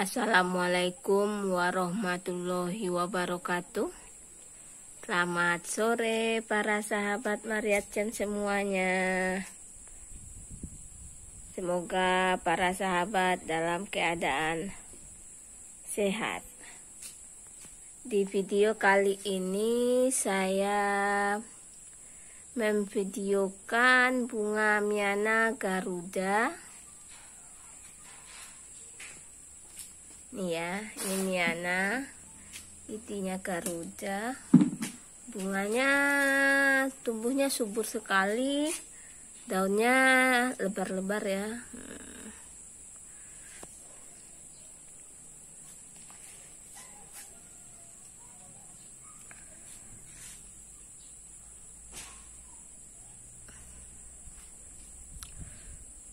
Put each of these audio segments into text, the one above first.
Assalamualaikum warahmatullahi wabarakatuh. Selamat sore para sahabat Mariatchen semuanya. Semoga para sahabat dalam keadaan sehat. Di video kali ini saya memvideokan bunga Miana Garuda nih ya ini Miana itinya Garuda. Bunganya tumbuhnya subur sekali daunnya lebar-lebar ya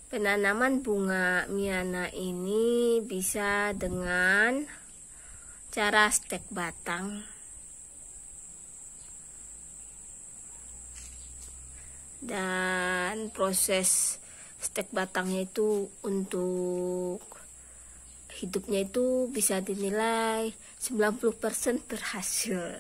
Penanaman bunga miana ini bisa dengan cara stek batang. Dan proses stek batangnya itu untuk hidupnya itu bisa dinilai 90% berhasil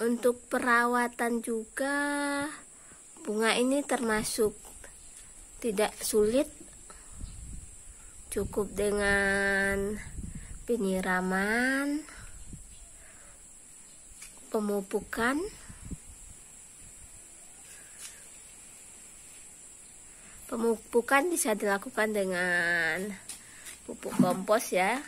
Untuk perawatan juga bunga ini termasuk tidak sulit. Cukup dengan penyiraman, pemupukan, pemupukan bisa dilakukan dengan pupuk kompos ya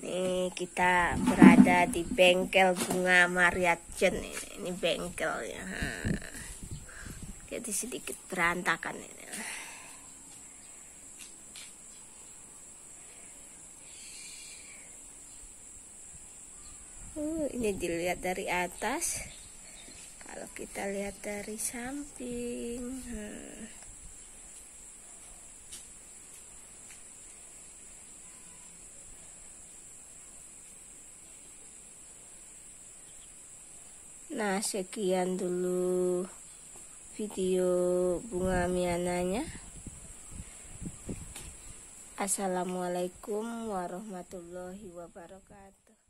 Ini kita berada di bengkel bunga Mariatchen ini, ini bengkelnya. Jadi sedikit berantakan ini. Uh, ini dilihat dari atas. Kalau kita lihat dari samping. Hmm. Nah, sekian dulu video bunga miananya. Assalamualaikum warahmatullahi wabarakatuh.